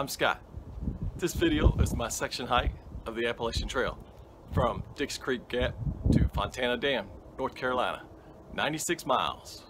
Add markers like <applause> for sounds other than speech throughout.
I'm Scott. This video is my section hike of the Appalachian Trail from Dicks Creek Gap to Fontana Dam, North Carolina. 96 miles.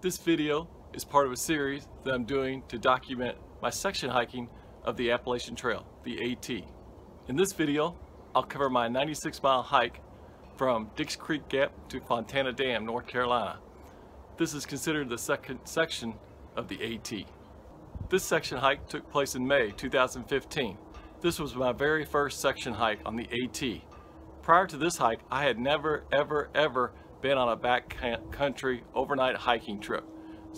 This video is part of a series that I'm doing to document my section hiking of the Appalachian Trail, the AT. In this video, I'll cover my 96 mile hike from Dicks Creek Gap to Fontana Dam, North Carolina. This is considered the second section of the AT. This section hike took place in May 2015. This was my very first section hike on the AT. Prior to this hike, I had never, ever, ever been on a backcountry overnight hiking trip.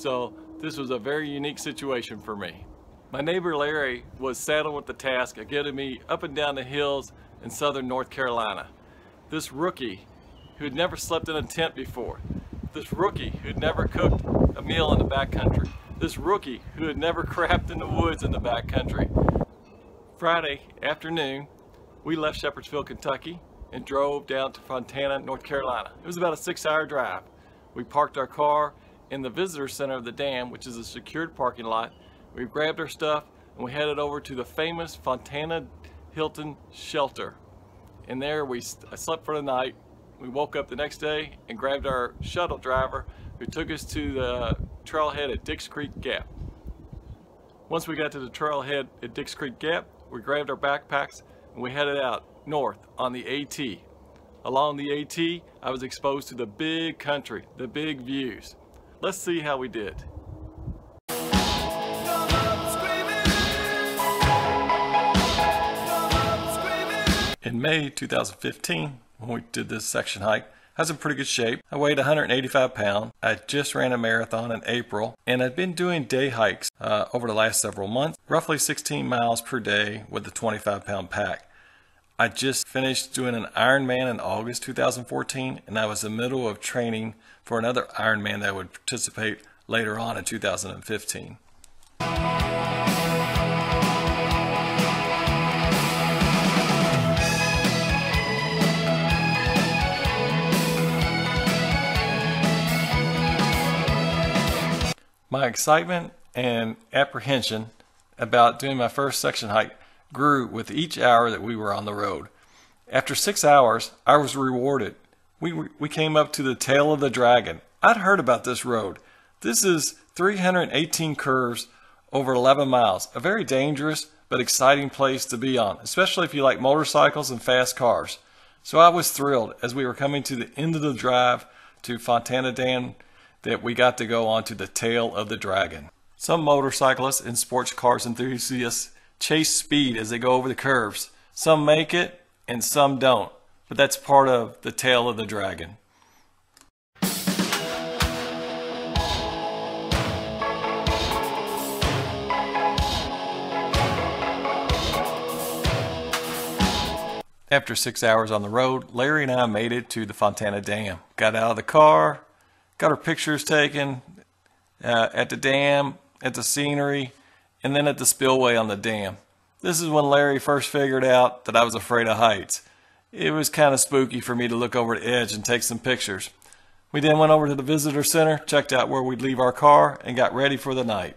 So this was a very unique situation for me. My neighbor Larry was saddled with the task of getting me up and down the hills in southern North Carolina. This rookie who had never slept in a tent before, this rookie who'd never cooked a meal in the backcountry, this rookie who had never <laughs> crapped in the woods in the backcountry. Friday afternoon, we left Shepherdsville, Kentucky and drove down to Fontana, North Carolina. It was about a six hour drive. We parked our car in the visitor center of the dam, which is a secured parking lot. We grabbed our stuff and we headed over to the famous Fontana Hilton shelter. And there we slept for the night. We woke up the next day and grabbed our shuttle driver who took us to the trailhead at Dicks Creek Gap. Once we got to the trailhead at Dicks Creek Gap, we grabbed our backpacks and we headed out north on the AT. Along the AT, I was exposed to the big country, the big views. Let's see how we did. In May 2015, when we did this section hike, I was in pretty good shape. I weighed 185 pounds. I just ran a marathon in April, and I'd been doing day hikes uh, over the last several months, roughly 16 miles per day with a 25 pound pack. I just finished doing an Ironman in August 2014, and I was in the middle of training for another Ironman that would participate later on in 2015. My excitement and apprehension about doing my first section hike grew with each hour that we were on the road. After six hours, I was rewarded. We, we came up to the tail of the dragon. I'd heard about this road. This is 318 curves over 11 miles, a very dangerous but exciting place to be on, especially if you like motorcycles and fast cars. So I was thrilled as we were coming to the end of the drive to Fontana Dam that we got to go onto the tail of the dragon. Some motorcyclists and sports cars enthusiasts chase speed as they go over the curves. Some make it and some don't, but that's part of the tail of the dragon. After six hours on the road, Larry and I made it to the Fontana Dam. Got out of the car, got our pictures taken uh, at the dam, at the scenery, and then at the spillway on the dam. This is when Larry first figured out that I was afraid of heights. It was kind of spooky for me to look over the edge and take some pictures. We then went over to the visitor center, checked out where we'd leave our car, and got ready for the night.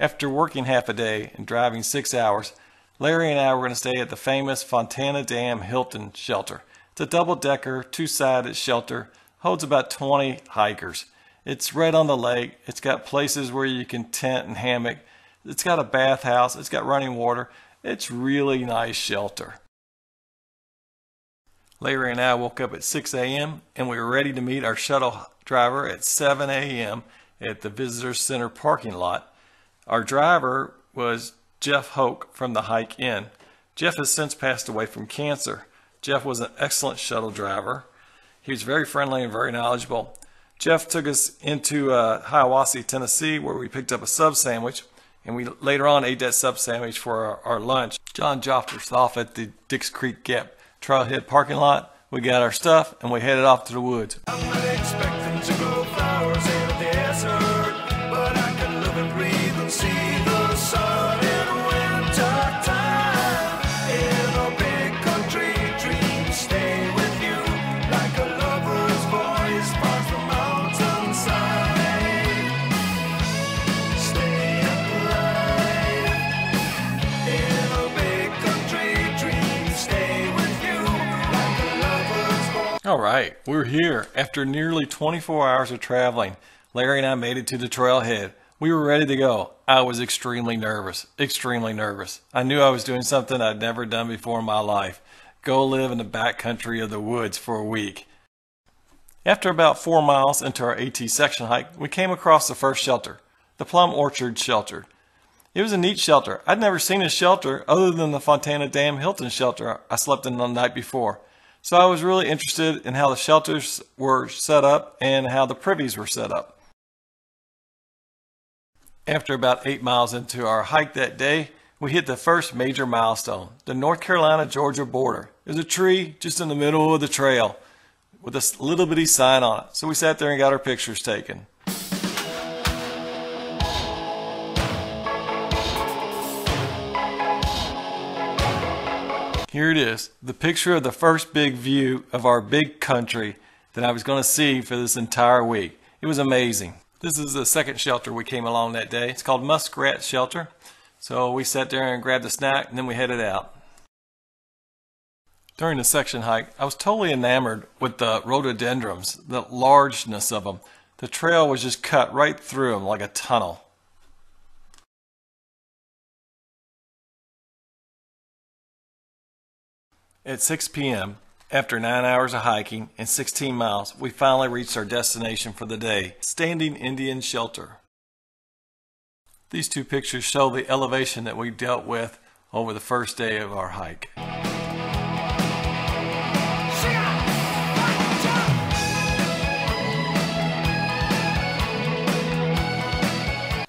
After working half a day and driving six hours, Larry and I were going to stay at the famous Fontana Dam Hilton shelter. It's a double-decker, two-sided shelter, holds about 20 hikers. It's right on the lake. It's got places where you can tent and hammock. It's got a bathhouse. It's got running water. It's really nice shelter. Larry and I woke up at 6 a.m. and we were ready to meet our shuttle driver at 7 a.m. at the Visitor Center parking lot. Our driver was Jeff Hoke from the Hike Inn. Jeff has since passed away from cancer. Jeff was an excellent shuttle driver. He was very friendly and very knowledgeable. Jeff took us into uh, Hiawassee, Tennessee, where we picked up a sub sandwich, and we later on ate that sub sandwich for our, our lunch. John dropped us off at the Dicks Creek Gap Trailhead parking lot. we got our stuff, and we headed off to the woods. All right, we're here. After nearly 24 hours of traveling, Larry and I made it to the trailhead. We were ready to go. I was extremely nervous, extremely nervous. I knew I was doing something I'd never done before in my life. Go live in the back country of the woods for a week. After about four miles into our AT section hike, we came across the first shelter, the Plum Orchard Shelter. It was a neat shelter. I'd never seen a shelter other than the Fontana Dam Hilton shelter I slept in the night before. So I was really interested in how the shelters were set up and how the privies were set up. After about eight miles into our hike that day, we hit the first major milestone, the North Carolina-Georgia border. There's a tree just in the middle of the trail with a little bitty sign on it. So we sat there and got our pictures taken. Here it is, the picture of the first big view of our big country that I was going to see for this entire week. It was amazing. This is the second shelter we came along that day. It's called Muskrat Shelter. So we sat there and grabbed a snack and then we headed out. During the section hike, I was totally enamored with the rhododendrons, the largeness of them. The trail was just cut right through them like a tunnel. At 6 p.m., after 9 hours of hiking and 16 miles, we finally reached our destination for the day, Standing Indian Shelter. These two pictures show the elevation that we dealt with over the first day of our hike.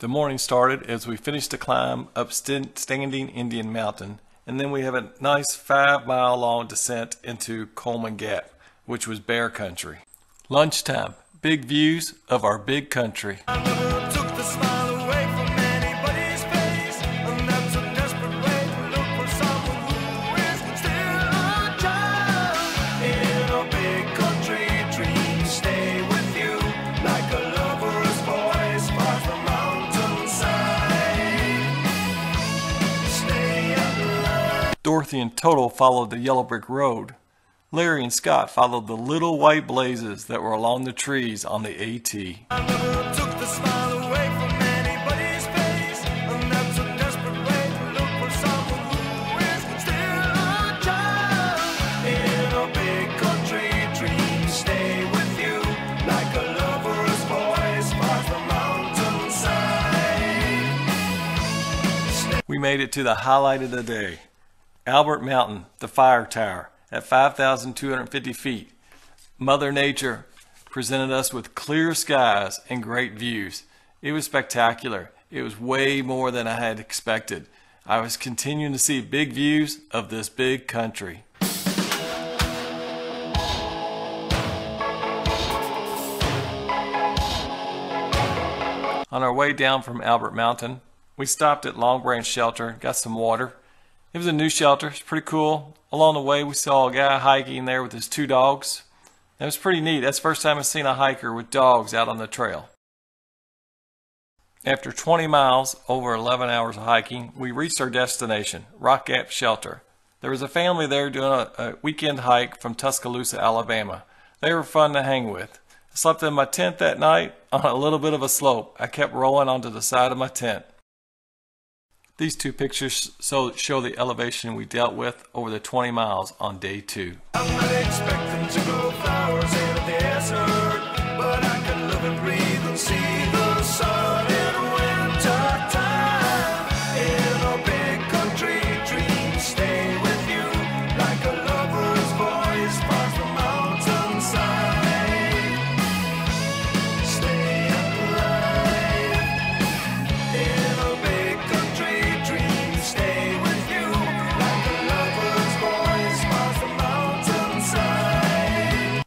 The morning started as we finished the climb up Standing Indian Mountain and then we have a nice five mile long descent into Coleman Gap, which was bear country. Lunchtime, big views of our big country. Dorothy and Toto followed the yellow brick road. Larry and Scott followed the little white blazes that were along the trees on the AT. We made it to the highlight of the day. Albert Mountain, the fire tower, at 5,250 feet. Mother Nature presented us with clear skies and great views. It was spectacular. It was way more than I had expected. I was continuing to see big views of this big country. On our way down from Albert Mountain, we stopped at Long Branch Shelter, got some water, it was a new shelter. It's pretty cool. Along the way, we saw a guy hiking there with his two dogs. That was pretty neat. That's the first time I've seen a hiker with dogs out on the trail. After 20 miles, over 11 hours of hiking, we reached our destination, Rock Gap Shelter. There was a family there doing a, a weekend hike from Tuscaloosa, Alabama. They were fun to hang with. I slept in my tent that night on a little bit of a slope. I kept rolling onto the side of my tent. These two pictures so show the elevation we dealt with over the 20 miles on day two.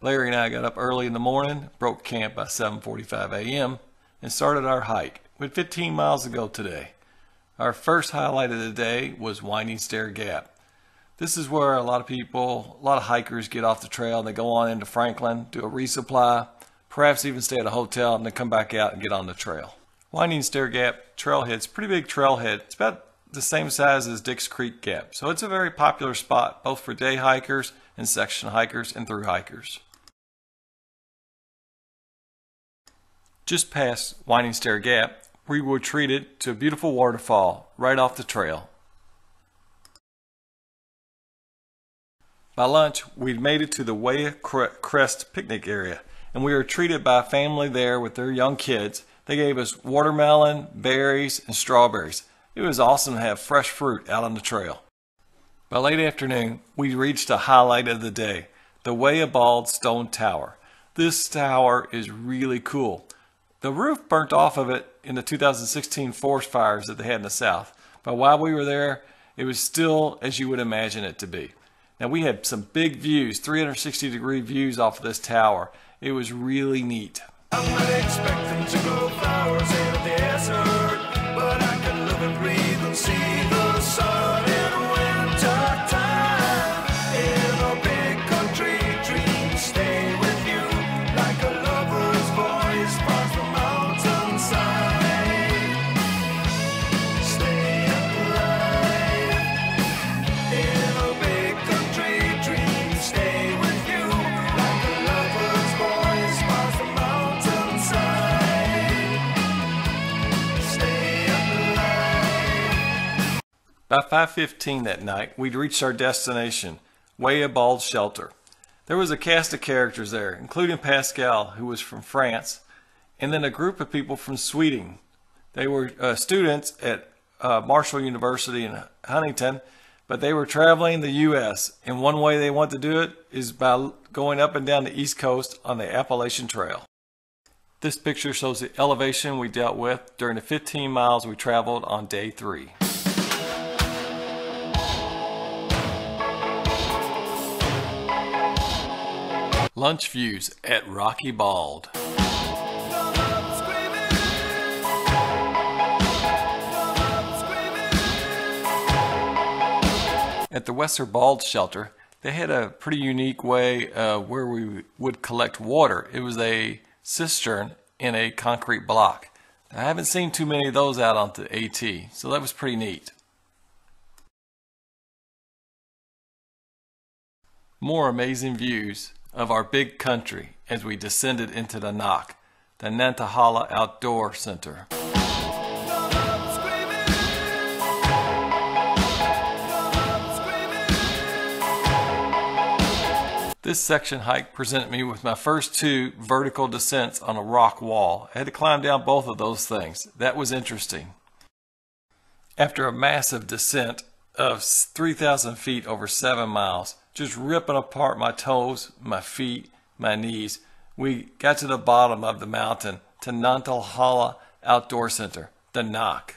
I got up early in the morning, broke camp by 7.45 a.m., and started our hike. We had 15 miles to go today. Our first highlight of the day was Winding Stair Gap. This is where a lot of people, a lot of hikers get off the trail and they go on into Franklin, do a resupply, perhaps even stay at a hotel and then come back out and get on the trail. Winding Stair Gap trailhead's pretty big trailhead. It's about the same size as Dicks Creek Gap. So it's a very popular spot both for day hikers and section hikers and through hikers. Just past Winding Stair Gap, we were treated to a beautiful waterfall right off the trail. By lunch, we'd made it to the Wayah Crest picnic area, and we were treated by a family there with their young kids. They gave us watermelon, berries, and strawberries. It was awesome to have fresh fruit out on the trail. By late afternoon, we reached a highlight of the day, the Wayah Bald Stone Tower. This tower is really cool. The roof burnt off of it in the 2016 forest fires that they had in the south, but while we were there, it was still as you would imagine it to be. Now we had some big views, 360 degree views off of this tower. It was really neat. By 5.15 that night, we'd reached our destination, Wayah Bald Shelter. There was a cast of characters there, including Pascal, who was from France, and then a group of people from Sweden. They were uh, students at uh, Marshall University in Huntington, but they were traveling the U.S. And one way they want to do it is by going up and down the East Coast on the Appalachian Trail. This picture shows the elevation we dealt with during the 15 miles we traveled on day three. Lunch views at Rocky Bald. At the Wayah Bald shelter, they had a pretty unique way uh, where we would collect water. It was a cistern in a concrete block. I haven't seen too many of those out on the AT, so that was pretty neat. More amazing views of our big country as we descended into the NOC, the Nantahala Outdoor Center. This section hike presented me with my first two vertical descents on a rock wall. I had to climb down both of those things. That was interesting. After a massive descent of 3,000 feet over seven miles, just ripping apart my toes, my feet, my knees. We got to the bottom of the mountain to Nantahala Outdoor Center, the NOC.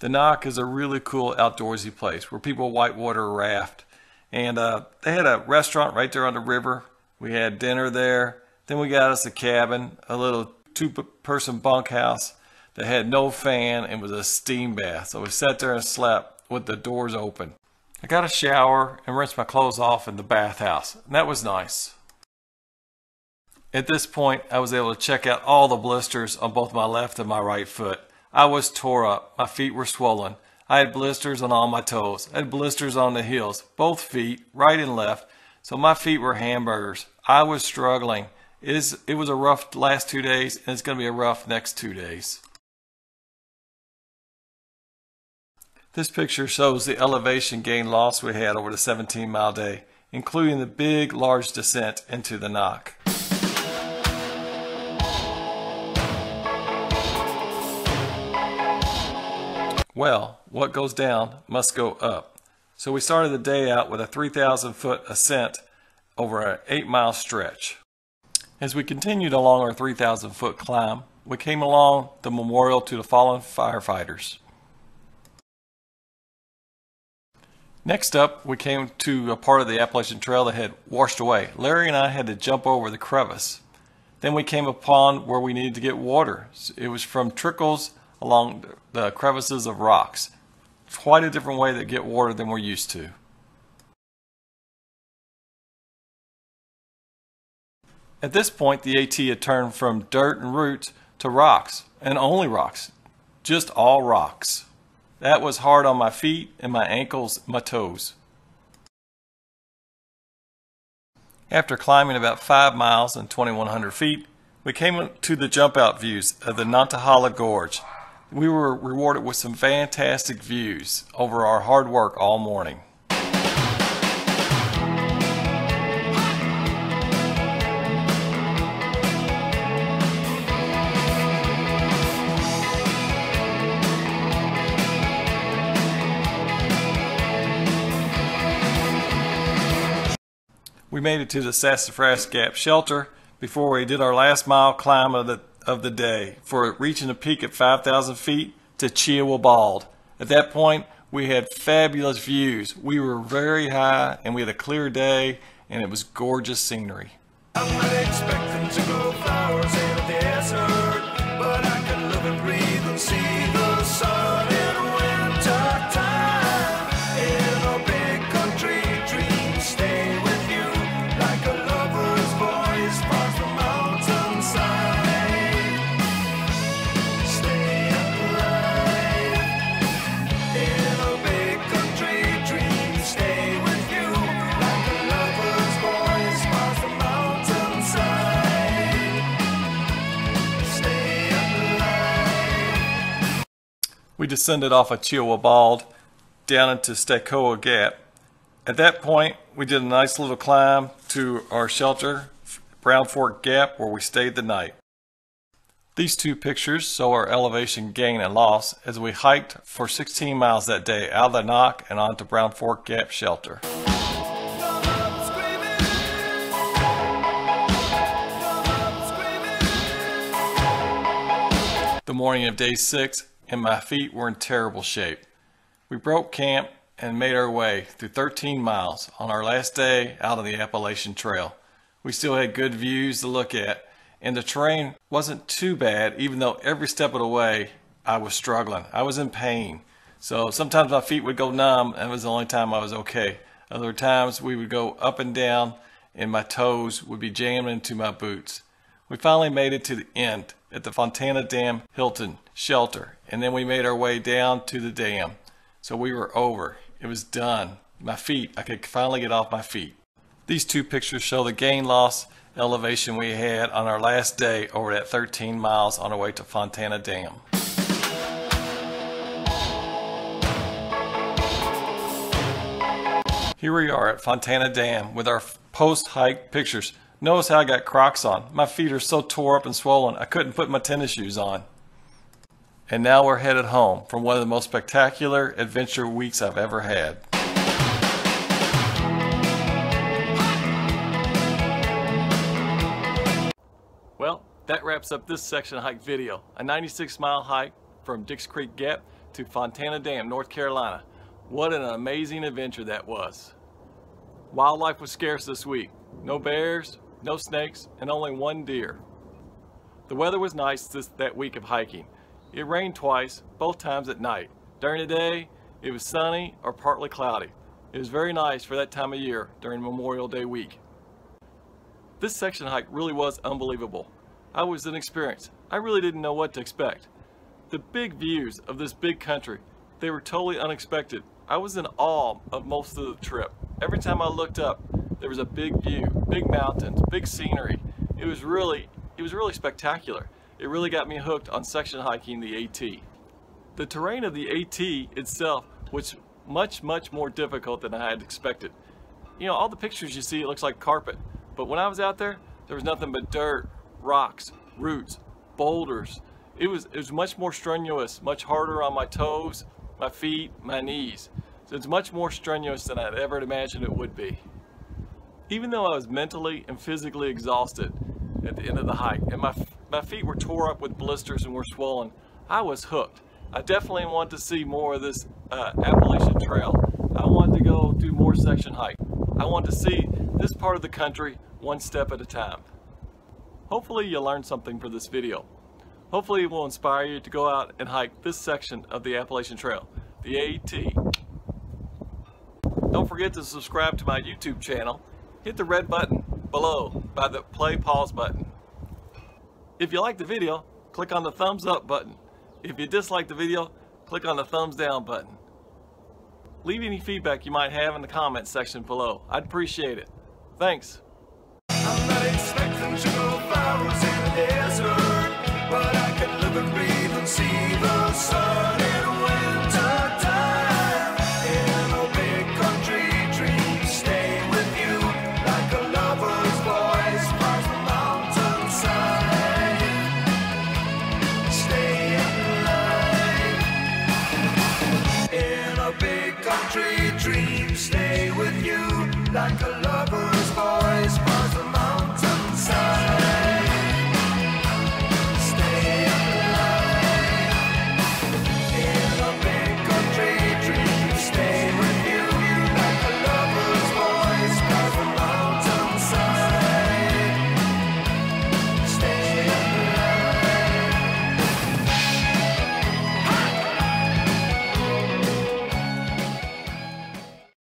The NOC is a really cool outdoorsy place where people whitewater raft. And uh, they had a restaurant right there on the river. We had dinner there. Then we got us a cabin, a little two person bunkhouse that had no fan and was a steam bath. So we sat there and slept with the doors open. I got a shower and rinsed my clothes off in the bathhouse. And that was nice. At this point, I was able to check out all the blisters on both my left and my right foot. I was tore up. My feet were swollen. I had blisters on all my toes. I had blisters on the heels, both feet, right and left. So my feet were hamburgers. I was struggling. It, is, it was a rough last two days, and it's going to be a rough next two days. This picture shows the elevation gain loss we had over the 17 mile day, including the big large descent into the NOC. Well, what goes down must go up. So we started the day out with a 3,000 foot ascent over an 8 mile stretch. As we continued along our 3,000 foot climb, we came along the memorial to the fallen firefighters. Next up, we came to a part of the Appalachian Trail that had washed away. Larry and I had to jump over the crevice. Then we came upon where we needed to get water. It was from trickles along the crevices of rocks. Quite a different way to get water than we're used to. At this point, the AT had turned from dirt and roots to rocks, and only rocks. Just all rocks. That was hard on my feet and my ankles, my toes. After climbing about 5 miles and 2100 feet, we came to the jump out views of the Nantahala Gorge. We were rewarded with some fantastic views over our hard work all morning. Made it to the Sassafras Gap shelter before we did our last mile climb of the, of the day for reaching a peak at 5,000 feet to Cheoah Bald. At that point, we had fabulous views. We were very high and we had a clear day and it was gorgeous scenery. We descended off of Cheoah Bald down into Stecoah Gap. At that point, we did a nice little climb to our shelter, Brown Fork Gap, where we stayed the night. These two pictures show our elevation gain and loss as we hiked for 16 miles that day out of the NOC and onto Brown Fork Gap shelter. The morning of day six, and my feet were in terrible shape. We broke camp and made our way through 13 miles on our last day out of the Appalachian Trail. We still had good views to look at, and the terrain wasn't too bad, even though every step of the way I was struggling. I was in pain. So sometimes my feet would go numb, and it was the only time I was okay. Other times we would go up and down, and my toes would be jammed into my boots. We finally made it to the end at the Fontana Dam Hilton shelter, and then we made our way down to the dam. So we were over. It was done. My feet, I could finally get off my feet. These two pictures show the gain loss elevation we had on our last day over that 13 miles on our way to Fontana Dam. Here we are at Fontana Dam with our post-hike pictures. Notice how I got Crocs on. My feet are so tore up and swollen, I couldn't put my tennis shoes on. And now we're headed home from one of the most spectacular adventure weeks I've ever had. Well, that wraps up this section hike video. A 96 mile hike from Dicks Creek Gap to Fontana Dam, North Carolina. What an amazing adventure that was. Wildlife was scarce this week. No bears, no snakes, and only one deer. The weather was nice this, that week of hiking. It rained twice, both times at night. During the day, it was sunny or partly cloudy. It was very nice for that time of year during Memorial Day week. This section hike really was unbelievable. I was inexperienced. I really didn't know what to expect. The big views of this big country, they were totally unexpected. I was in awe of most of the trip. Every time I looked up, there was a big view, big mountains, big scenery. It was really, it was really spectacular. It really got me hooked on section hiking the AT. The terrain of the AT itself was much, much more difficult than I had expected. You know, all the pictures you see, it looks like carpet. But when I was out there, there was nothing but dirt, rocks, roots, boulders. It was, it was much more strenuous, much harder on my toes, my feet, my knees. So it's much more strenuous than I'd ever imagined it would be. Even though I was mentally and physically exhausted at the end of the hike, and my, my feet were tore up with blisters and were swollen, I was hooked. I definitely want to see more of this uh, Appalachian Trail. I wanted to go do more section hike. I want to see this part of the country one step at a time. Hopefully you learned something from this video. Hopefully it will inspire you to go out and hike this section of the Appalachian Trail, the AT. Don't forget to subscribe to my YouTube channel. Hit the red button below by the play pause button. If you like the video, click on the thumbs up button. If you dislike the video, click on the thumbs down button. Leave any feedback you might have in the comments section below. I'd appreciate it. Thanks. I'm not expecting